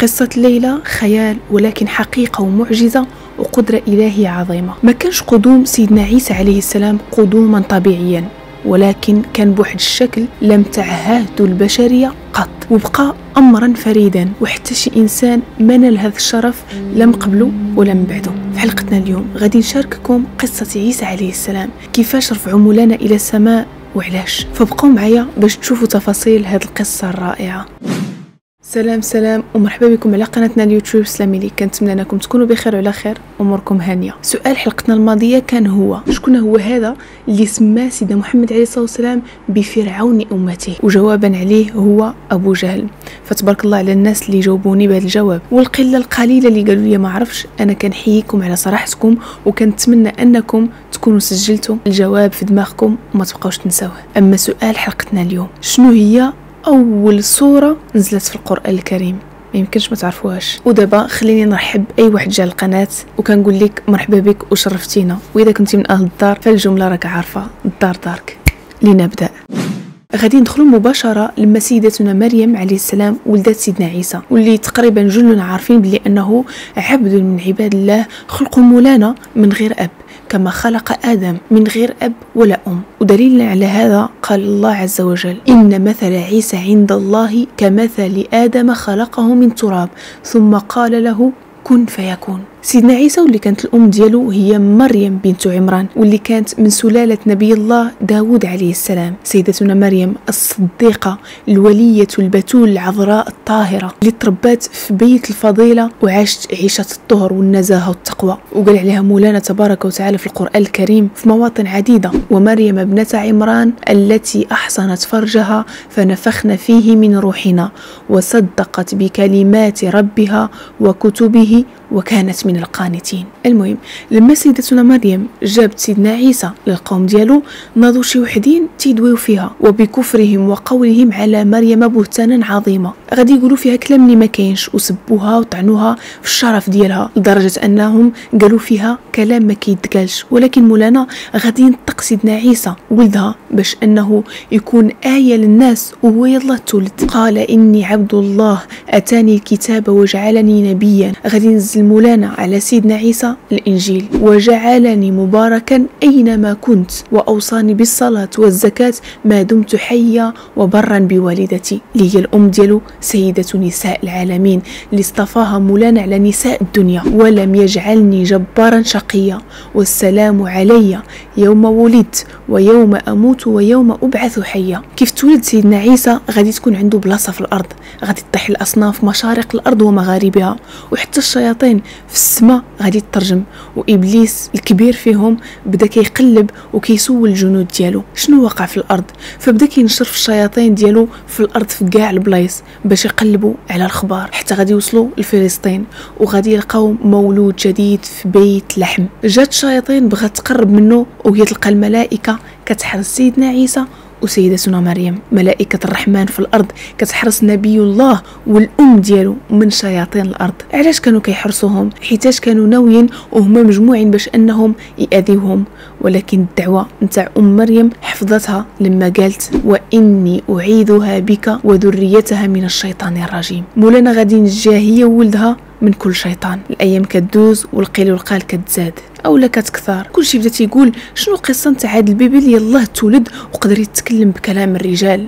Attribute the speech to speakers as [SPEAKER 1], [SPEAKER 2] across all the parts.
[SPEAKER 1] قصة ليلى خيال ولكن حقيقة ومعجزة وقدرة إلهية عظيمة ما كانش قدوم سيدنا عيسى عليه السلام قدوما طبيعيا ولكن كان بواحد الشكل لم تعهده البشرية قط وبقى أمرا فريدا وحتى شي إنسان منل هذا الشرف لا من قبله ولا من بعده في حلقتنا اليوم غادي نشارككم قصة عيسى عليه السلام كيفاش رفعوا مولانا إلى السماء وعلاش فابقوا معايا باش تشوفوا تفاصيل هذه القصة الرائعة سلام سلام ومرحبا بكم على قناتنا اليوتيوب لي كنتمنى انكم تكونوا بخير وعلى خير اموركم هانيه سؤال حلقتنا الماضيه كان هو شكون هو هذا اللي سماه سيدنا محمد عليه الصلاه والسلام بفرعون امته وجوابا عليه هو ابو جهل فتبارك الله على الناس اللي جاوبوني بهذا الجواب والقله القليله اللي قالوا لي ما عرفش انا كنحييكم على صراحتكم وكنتمنى انكم تكونوا سجلتم الجواب في دماغكم وما تبقاوش تنساوه اما سؤال حلقتنا اليوم شنو هي اول سوره نزلت في القران الكريم ما يمكنش ما تعرفوهاش ودابا خليني نرحب اي واحد جا القناه وكنقول لك مرحبا بك وشرفتينا واذا كنتي من اهل الدار فالجمله راك عارفه الدار دارك لنبدا غادي ندخلوا مباشره لما سيدتنا مريم عليه السلام ولدت سيدنا عيسى واللي تقريبا جلنا عارفين بلي انه عبد من عباد الله خلق مولانا من غير اب كما خلق آدم من غير أب ولا أم ودليل على هذا قال الله عز وجل إن مثل عيسى عند الله كمثل آدم خلقه من تراب ثم قال له كن فيكون سيدنا عيسى واللي كانت الام ديالو هي مريم بنت عمران واللي كانت من سلاله نبي الله داوود عليه السلام سيدتنا مريم الصديقه الوليه البتول العذراء الطاهره اللي تربات في بيت الفضيله وعاشت عيشه الطهر والنزاهه والتقوى وقال عليها مولانا تبارك وتعالى في القران الكريم في مواطن عديده ومريم ابنه عمران التي احصنت فرجها فنفخنا فيه من روحنا وصدقت بكلمات ربها وكتبه وكانت من القانتين المهم لما سيدتنا مريم جابت سيدنا عيسى للقوم ديالو ناضوا شي وحدين تيدويو فيها وبكفرهم وقولهم على مريم بهتانا عظيما غادي يقولوا فيها كلام اللي ما كاينش وسبوها وطعنوها في الشرف ديالها لدرجه انهم قالوا فيها كلام ما كيتقالش ولكن مولانا غادي ينطق سيدنا عيسى ولدها باش انه يكون ايه للناس وهو يلا تولد قال اني عبد الله اتاني الكتاب وجعلني نبيا غادي نزل مولانا على سيدنا عيسى الإنجيل وجعلني مباركا أينما كنت وأوصاني بالصلاة والزكاة ما دمت حيا وبرا بوالدتي لي هي الأم ديالو سيدة نساء العالمين اللي اصطفاها مولانا على نساء الدنيا ولم يجعلني جبارا شقيا والسلام علي يوم ولدت ويوم اموت ويوم ابعث حيا كيف تولد سيدنا عيسى غادي تكون عنده بلاصه في الارض غادي تطيح الاصناف مشارق الارض ومغاربها وحتى الشياطين في السماء غادي تترجم وابليس الكبير فيهم بدا كيقلب وكيسول الجنود ديالو شنو وقع في الارض فبدا كينشر في الشياطين ديالو في الارض في كاع البلايص باش يقلبوا على الخبار حتى غادي يوصلوا لفلسطين وغادي يلقاو مولود جديد في بيت لحم جات شياطين بغات تقرب منه وهي تلقى الملائكه كتحرس سيدنا عيسى وسيدتنا مريم ملائكة الرحمن في الأرض كتحرس نبي الله والأم ديالو من شياطين الأرض علاش كانوا كيحرسوهم حيتاش كانوا ناويين وهما مجموعين باش أنهم يأذيوهم ولكن الدعوة نتاع أم مريم حفظتها لما قالت وإني أعيذها بك وذريتها من الشيطان الرجيم مولانا غادي نجاه هي من كل شيطان الايام كدوز والقيل والقال كتزاد او لا كتكثر كلشي بدا تيقول شنو قصه نتاع هاد البيبي اللي الله تولد وقدر يتكلم بكلام الرجال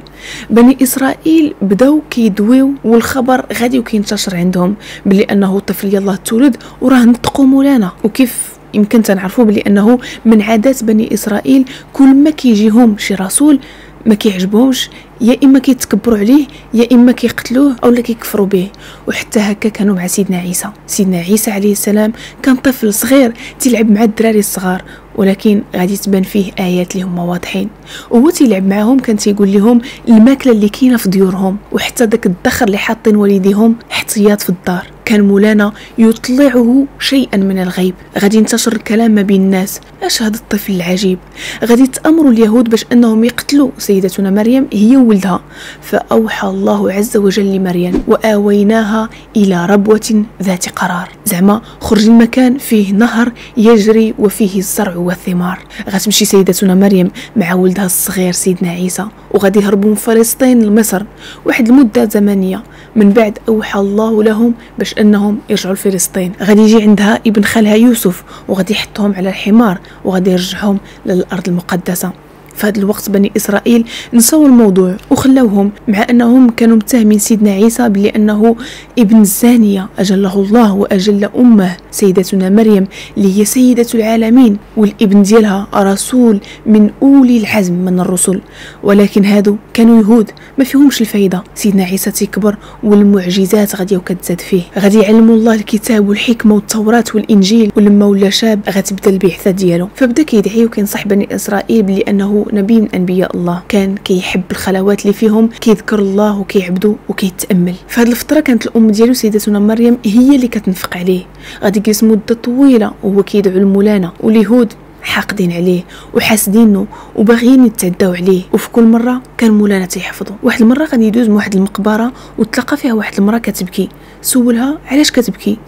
[SPEAKER 1] بني اسرائيل بداو كيدويو والخبر غادي وكينتشر عندهم بلي انه طفل يلاه تولد وراه نطقو مولانا وكيف يمكن تنعرفوا بلي انه من عادات بني اسرائيل كل ما كيجيهم شي رسول ما كيعجبهمش يا اما كيتكبروا عليه يا اما كيقتلوه اولا كيكفروا به وحتى هكا كانوا مع سيدنا عيسى سيدنا عيسى عليه السلام كان طفل صغير تيلعب مع الدراري الصغار ولكن غادي تبان فيه ايات اللي هما واضحين وهو تيلعب معاهم كان تيقول لهم الماكله اللي كاينه في ديورهم وحتى داك الدخر اللي حاطين والديهم احتياط في الدار كان مولانا يطلعه شيئا من الغيب غادي ينتشر الكلام ما بين الناس اش هذا الطفل العجيب غادي تامروا اليهود باش انهم يقتلوا سيدتنا مريم هي وولدها فاوحى الله عز وجل لمريم واويناها الى ربوه ذات قرار زعما خرج المكان فيه نهر يجري وفيه الزرع والثمار غتمشي سيدتنا مريم مع ولدها الصغير سيدنا عيسى وغادي يهربوا من فلسطين لمصر واحد المده زمنيه من بعد اوحى الله لهم باش باش انهم يرجعوا لفلسطين غادي يجي عندها ابن خالها يوسف وغادي يحطهم على الحمار وغادي يرجعهم للارض المقدسه في هذا الوقت بني اسرائيل نسوا الموضوع وخلاوهم مع انهم كانوا متهمين سيدنا عيسى بلي انه ابن الزانيه اجله الله واجل امه سيدتنا مريم اللي هي سيده العالمين والابن ديالها رسول من اولي الحزم من الرسل ولكن هادو كانوا يهود ما فيهمش الفايده سيدنا عيسى تكبر والمعجزات غادي وكتزاد فيه غادي يعلموا الله الكتاب والحكمه والتوراه والانجيل ولما ولا شاب غتبدا البعثه ديالو فبدا كيدعي وكينصح بني اسرائيل بلي انه نبي من انبياء الله كان كيحب الخلوات اللي فيهم كيذكر الله وكيعبدو وكيتامل فهاد الفتره كانت الام ديالو سيدتنا مريم هي اللي كتنفق عليه غادي يجلس مده طويله وهو كيدعو المولانا واليهود حاقدين عليه وحاسدينه وباغيين يتعداو عليه وفي كل مره كان مولانا تيحفظه واحد المره غادي يدوز من واحد المقبره وتلقى فيها واحد المراه كتبكي سولها علاش كتبكي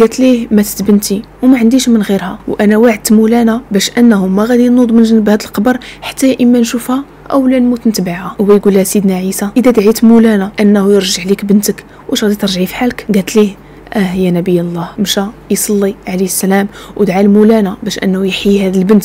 [SPEAKER 1] قالت ليه ماتت بنتي وما عنديش من غيرها وانا وعدت مولانا باش انه ما غادي نوض من جنب هاد القبر حتى اما نشوفها او لا نموت نتبعها هو يقول لها سيدنا عيسى اذا دعيت مولانا انه يرجع لك بنتك واش غادي ترجعي في حالك قالت ليه اه يا نبي الله مشى يصلي عليه السلام ودعا لمولانا باش انه يحيي هذه البنت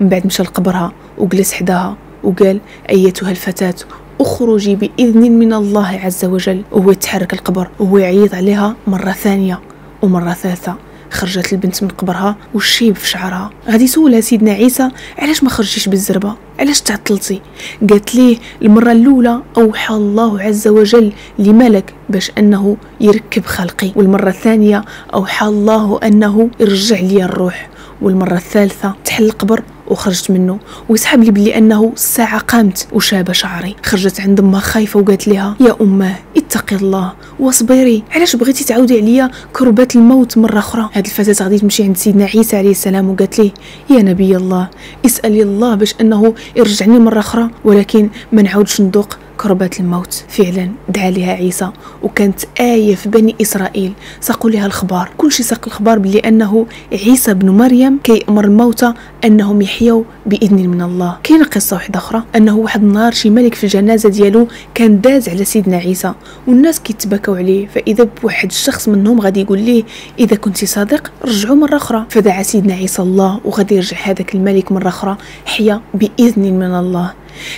[SPEAKER 1] ومن بعد مشى لقبرها وجلس حداها وقال ايتها الفتاه اخرجي باذن من الله عز وجل وهو يتحرك القبر وهو يعيط عليها مره ثانيه ومره ثالثه خرجت البنت من قبرها والشيب في شعرها غادي يسولها سيدنا عيسى علاش ما خرجتيش بالزربه علاش تعطلتي قالت ليه المره الاولى اوحى الله عز وجل لملك باش انه يركب خلقي والمره الثانيه اوحى الله انه يرجع لي الروح والمره الثالثه تحل القبر وخرجت منه ويسحب لي بلي انه الساعه قامت وشاب شعري خرجت عند امها خايفه وقالت لها يا امه اتقي الله واصبري علاش بغيتي تعاودي عليا كربات الموت مره اخرى هاد الفتاه غادي تمشي عند سيدنا عيسى عليه السلام وقالت ليه يا نبي الله اسالي الله باش انه يرجعني مره اخرى ولكن ما نعاودش ندوق كربات الموت فعلا دعا لها عيسى وكانت آية في بني إسرائيل ساقوا لها الخبار كل ساق الخبار بلي أنه عيسى بن مريم كيأمر الموتى انهم يحيوا باذن من الله كاين قصه واحده اخرى انه واحد النهار شي ملك في الجنازه ديالو كان داز على سيدنا عيسى والناس كيتبكاو عليه فاذا بواحد الشخص منهم غادي يقول ليه اذا كنت صادق رجعوا مره اخرى فدعا سيدنا عيسى الله وغادي يرجع هذاك الملك مره اخرى حيا باذن من الله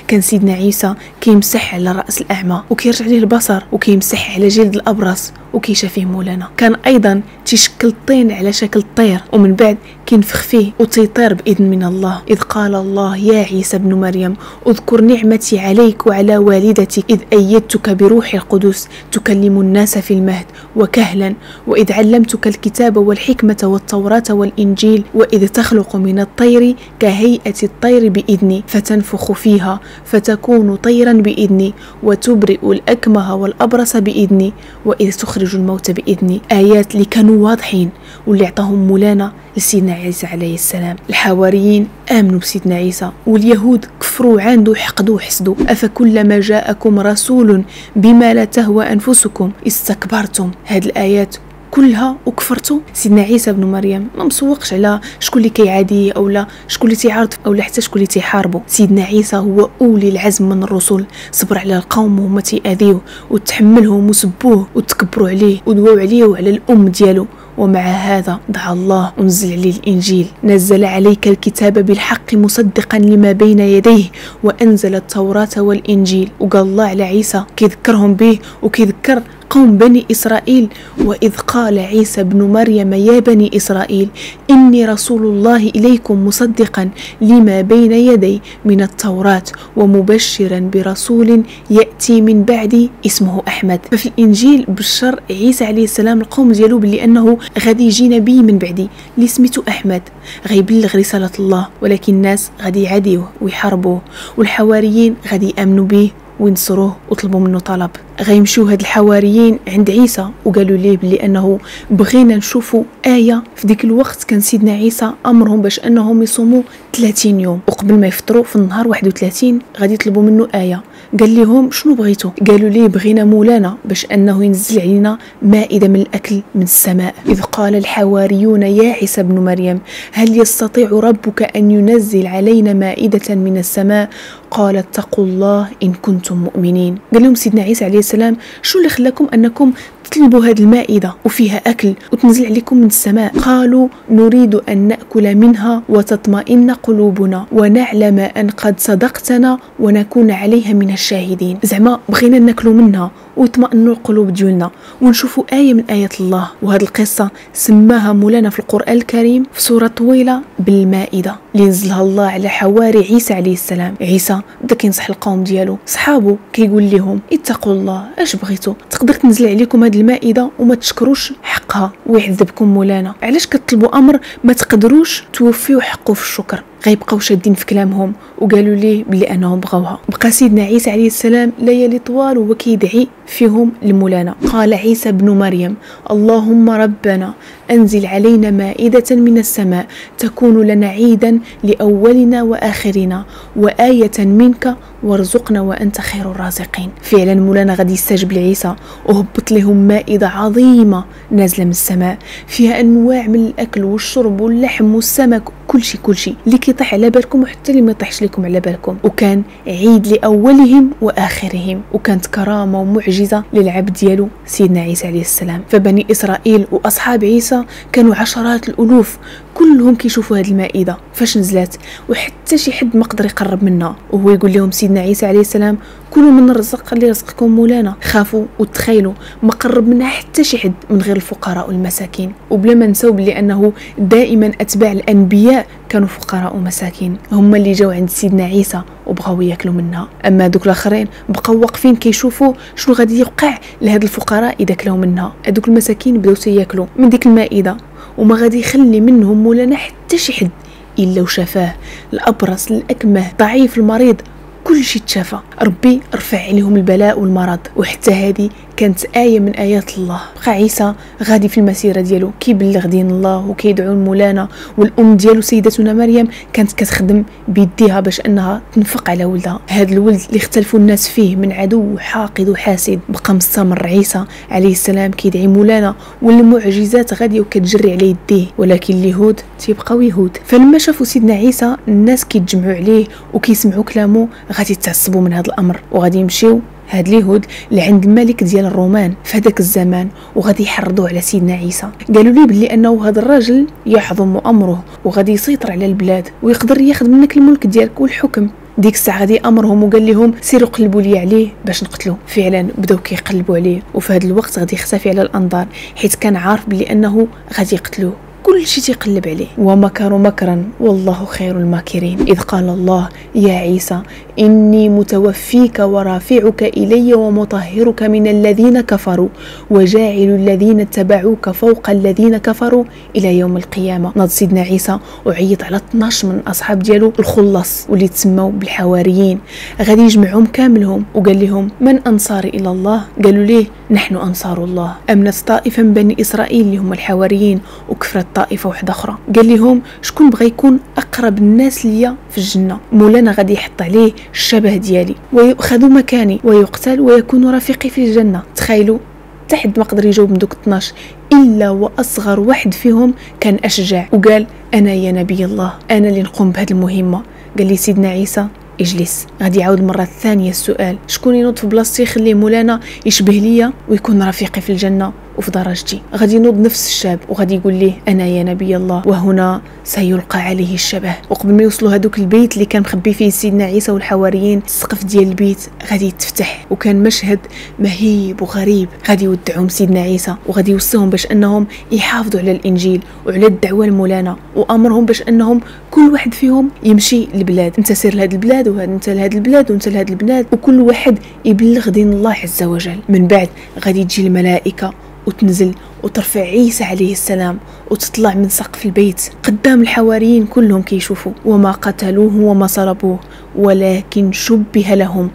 [SPEAKER 1] كان سيدنا عيسى كيمسح على راس الاعمى وكيرجع ليه البصر وكيمسح على جلد الابرص وكيشافيه مولانا كان ايضا تيشكل الطين على شكل الطير ومن بعد كينفخ فيه وتيطير بإذن من الله إذ قال الله يا عيسى ابن مريم اذكر نعمتي عليك وعلى والدتك إذ أيدتك بروح القدس تكلم الناس في المهد وكهلا وإذ علمتك الكتاب والحكمة والتوراة والإنجيل وإذ تخلق من الطير كهيئة الطير بإذني فتنفخ فيها فتكون طيرا بإذني وتبرئ الأكمه والأبرص بإذني وإذ تخرج الموت بإذني آيات اللي كانوا واضحين واللي عطاهم مولانا لسيدنا عيسى عليه السلام الحواريين آمنوا بسيدنا عيسى واليهود كفروا عنده حقدوا وحسدوا أفكلما جاءكم رسول بما لا تهوى أنفسكم استكبرتم هذه الآيات كلها وكفرتوا سيدنا عيسى بن مريم ما مسوقش على شكون اللي او اولا شكون اللي تيعارض اولا حتى شكون اللي تيحاربه سيدنا عيسى هو اولي العزم من الرسل صبر على القوم وهما تيأذيوه وتحملهم وسبوه وتكبروا عليه ودواو عليه وعلى الام ديالو ومع هذا دعا الله أنزل عليه الإنجيل نزل عليك الكتاب بالحق مصدقا لما بين يديه وأنزل التوراة والإنجيل وقال الله على عيسى كيذكرهم به وكيذكر قوم بني إسرائيل وإذ قال عيسى بن مريم يا بني إسرائيل إني رسول الله إليكم مصدقا لما بين يدي من التوراة ومبشرا برسول يأتي من بعدي اسمه أحمد ففي الإنجيل بشر عيسى عليه السلام القوم ديالو بلي أنه غادي يجي نبي من بعدي اللي سميتو أحمد غيبلغ رسالة الله ولكن الناس غادي يعاديوه ويحاربوه والحواريين غادي يأمنوا به وينصروه وطلبوا منه طلب غيمشيو هاد الحواريين عند عيسى وقالوا ليه بلي انه بغينا نشوفوا ايه في ديك الوقت كان سيدنا عيسى امرهم باش انهم يصوموا 30 يوم وقبل ما يفطروا في النهار 31 غادي يطلبوا منه ايه قال لهم شنو بغيتو قالوا ليه بغينا مولانا باش انه ينزل علينا مائده من الاكل من السماء اذ قال الحواريون يا عيسى ابن مريم هل يستطيع ربك ان ينزل علينا مائده من السماء قال اتقوا الله ان كنتم مؤمنين قال لهم سيدنا عيسى عليه السلام شو اللي خلاكم انكم تطلبوا هذه المائدة وفيها أكل وتنزل عليكم من السماء قالوا نريد أن نأكل منها وتطمئن قلوبنا ونعلم أن قد صدقتنا ونكون عليها من الشاهدين زعما بغينا ناكلوا منها ويطمئنوا القلوب ديولنا ونشوفوا آية من آيات الله وهاد القصة سماها مولانا في القرآن الكريم في سورة طويلة بالمائدة اللي نزلها الله على حواري عيسى عليه السلام عيسى بدا كينصح القوم ديالو صحابو كيقول لهم اتقوا الله اش بغيتو تقدر تنزل عليكم هاد المائدة وما تشكروش حقها ويعذبكم مولانا علاش كتطلبوا امر ما تقدروش توفيو حقه في الشكر غيبقاو شادين في كلامهم وقالوا ليه بلي انهم بغاوها بقى سيدنا عيسى عليه السلام ليالي طوال وهو كيدعي فيهم لمولانا قال عيسى بن مريم اللهم ربنا انزل علينا مائده من السماء تكون لنا عيدا لاولنا واخرنا وايه منك وارزقنا وانت خير الرازقين فعلا مولانا غادي يستجب لعيسى وهبط لهم مائده عظيمه نازله من السماء فيها انواع من الاكل والشرب واللحم والسمك كلشي كلشي اللي كيطيح على بالكم وحتى اللي ما يطيحش لكم على بالكم وكان عيد لاولهم واخرهم وكانت كرامه ومعجزه للعبد ديالو سيدنا عيسى عليه السلام فبني اسرائيل واصحاب عيسى كانوا عشرات الالوف كلهم كيشوفوا هاد المائده فاش نزلات وحتى شي حد ما قدر يقرب منها وهو يقول لهم سيدنا عيسى عليه السلام كلوا من الرزق اللي رزقكم مولانا خافوا وتخيلوا ما قرب منها حتى شي حد من غير الفقراء والمساكين وبلا ما نساو بلي انه دائما اتباع الانبياء كانوا فقراء ومساكين هما اللي جاو عند سيدنا عيسى وبغاو ياكلوا منها اما دوك الاخرين بقاو واقفين كيشوفوا شنو غادي يوقع لهاد الفقراء اذا كلاو منها هذوك المساكين بداو تياكلوا من ديك المائده وما غادي يخلي منهم ولا حتى شي حد الا وشافاه الابرص الاكمه ضعيف المريض كل شيء تشافى ربي رفع عليهم البلاء والمرض وحتى هذه كانت آية من آيات الله بقى عيسى غادي في المسيرة ديالو كيبلغ دين الله وكيدعو مولانا والأم ديالو سيدتنا مريم كانت كتخدم بيديها باش أنها تنفق على ولدها هذا الولد اللي اختلفوا الناس فيه من عدو وحاقد وحاسد بقى مستمر عيسى عليه السلام كيدعي مولانا والمعجزات غادي وكتجري على يديه ولكن اليهود تيبقاو يهود فلما شافوا سيدنا عيسى الناس كيتجمعوا عليه وكيسمعوا كلامه غادي يتعصبوا من هذا الأمر وغادي يمشيو هاد اليهود اللي عند الملك ديال الرومان هذاك الزمان وغادي يحرضوا على سيدنا عيسى قالوا لي بلي انه هذا الرجل يحظم امره وغادي يسيطر على البلاد ويقدر ياخذ منك الملك ديالك والحكم ديك الساعه غادي امرهم وقال لهم سيروا قلبوا لي عليه باش نقتلو فعلا بداو كيقلبوا عليه وفي هذا الوقت غادي يختفي على الانظار حيت كان عارف بلي انه غادي يقتلوه كلشي تيقلب عليه ومكروا مكرا والله خير الماكرين إذ قال الله يا عيسى إني متوفيك ورافعك إلي ومطهرك من الذين كفروا وجاعل الذين اتبعوك فوق الذين كفروا إلى يوم القيامة ناض سيدنا عيسى وعيط على 12 من أصحاب ديالو الخلص واللي تسموا بالحواريين غادي يجمعهم كاملهم وقال لهم من أنصاري إلى الله قالوا ليه نحن أنصار الله أمنت طائفة من بني إسرائيل اللي هم الحواريين وكفرت طائفه واحده اخرى قال لهم شكون بغى يكون اقرب الناس ليا في الجنه مولانا غادي يحط عليه الشبه ديالي ويأخذ مكاني ويقتل ويكون رفيقي في الجنه تخيلوا حتى حد ما قدر يجاوب من دوك 12 الا واصغر واحد فيهم كان اشجع وقال انا يا نبي الله انا اللي نقوم بهذه المهمه قال لي سيدنا عيسى اجلس غادي يعاود المره الثانيه السؤال شكون ينوض في بلاصتي يخليه مولانا يشبه ليا ويكون رفيقي في الجنه وفي درجتي غادي ينوض نفس الشاب وغادي يقول ليه انا يا نبي الله وهنا سيلقى عليه الشبه وقبل ما يوصلوا هذوك البيت اللي كان مخبي فيه سيدنا عيسى والحواريين السقف ديال البيت غادي يتفتح وكان مشهد مهيب وغريب غادي يودعهم سيدنا عيسى وغادي يوصيهم باش انهم يحافظوا على الانجيل وعلى الدعوه المولانا وامرهم باش انهم كل واحد فيهم يمشي للبلاد انت سير لهاد البلاد وهاد انت لهاد البلاد وانت لهاد البلاد وكل واحد يبلغ دين الله عز وجل من بعد غادي تجي الملائكه وتنزل وترفع عيسى عليه السلام وتطلع من سقف البيت قدام الحواريين كلهم كيشوفوا وما قتلوه وما صلبوه ولكن شبه لهم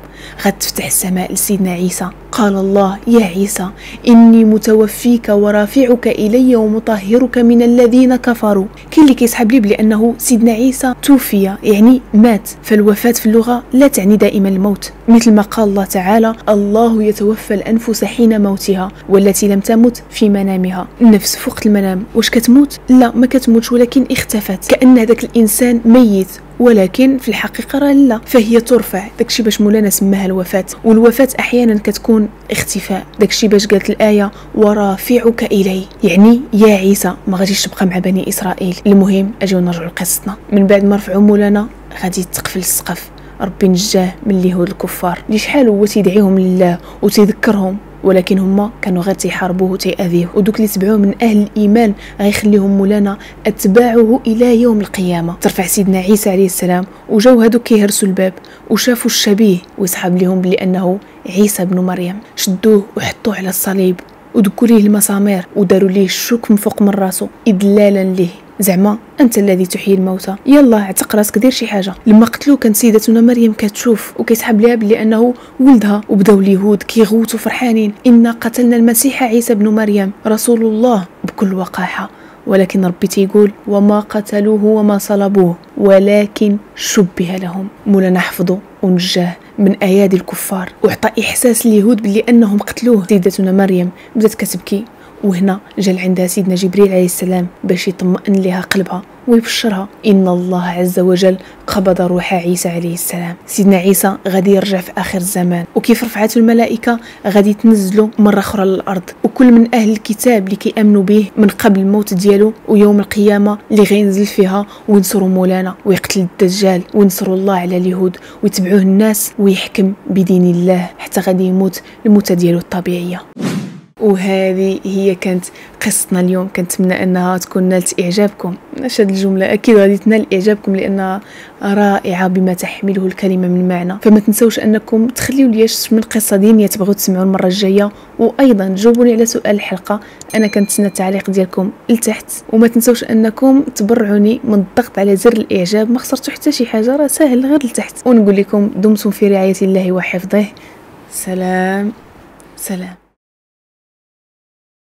[SPEAKER 1] غتفتح السماء لسيدنا عيسى قال الله يا عيسى إني متوفيك ورافعك إلي ومطهرك من الذين كفروا كاين اللي كيسحب لي بلأنه سيدنا عيسى توفي يعني مات فالوفاة في اللغة لا تعني دائما الموت مثل ما قال الله تعالى الله يتوفى الأنفس حين موتها والتي لم تمت في منامها النفس فوق المنام واش كتموت لا ما كتموتش ولكن اختفت كأن هذاك الإنسان ميت ولكن في الحقيقه راه لا فهي ترفع داكشي باش مولانا سماها الوفاه والوفاه احيانا كتكون اختفاء داكشي باش قالت الايه ورافعك الي يعني يا عيسى ما غاديش تبقى مع بني اسرائيل المهم اجيو نرجعوا لقصتنا من بعد ما رفعوا مولانا غادي تقفل السقف ربي نجاه من اليهود الكفار اللي شحال هو تيدعيهم لله وتذكرهم ولكن هما كانوا غير تيحاربوه وتيأذيه ودوك اللي تبعوه من اهل الايمان غيخليهم مولانا اتباعه الى يوم القيامه ترفع سيدنا عيسى عليه السلام وجاو هادوك كيهرسوا الباب وشافوا الشبيه ويسحب لهم بلي انه عيسى بن مريم شدوه وحطوه على الصليب ودقوا ليه المسامير وداروا ليه الشوك من فوق من راسو إدلالا ليه زعما انت الذي تحيي الموتى يلا اعتق راسك دير شي حاجه لما قتلو كانت سيدتنا مريم كتشوف وكيسحب ليها بلي انه ولدها وبداو اليهود كيغوتوا فرحانين ان قتلنا المسيح عيسى بن مريم رسول الله بكل وقاحه ولكن ربي تيقول وما قتلوه وما صلبوه ولكن شبه لهم مولانا حفظه ونجاه من ايادي الكفار وعطى احساس اليهود بلي انهم قتلوه سيدتنا مريم بدات كتبكي وهنا جا عندها سيدنا جبريل عليه السلام باش يطمئن لها قلبها ويبشرها ان الله عز وجل قبض روح عيسى عليه السلام سيدنا عيسى غادي يرجع في اخر الزمان وكيف رفعته الملائكه غادي تنزلوا مره اخرى للارض وكل من اهل الكتاب اللي كيامنوا به من قبل الموت ديالو ويوم القيامه اللي غينزل فيها وينصروا مولانا ويقتل الدجال وينصروا الله على اليهود ويتبعوه الناس ويحكم بدين الله حتى غادي يموت الموتة ديالو الطبيعيه وهذه هي كانت قصتنا اليوم كنتمنى انها تكون نالت اعجابكم نشد الجمله اكيد غادي تنال اعجابكم لانها رائعه بما تحمله الكلمه من معنى فما تنسوش انكم تخليو لي من قصه دينيه تبغوا تسمعوا المره الجايه وايضا جاوبوني على سؤال الحلقه انا كنتسنى التعليق ديالكم لتحت وما تنسوش انكم تبرعوني من الضغط على زر الاعجاب ما خسرتوا حتى شي حاجه راه ساهل غير لتحت ونقول لكم دمتم في رعايه الله وحفظه سلام سلام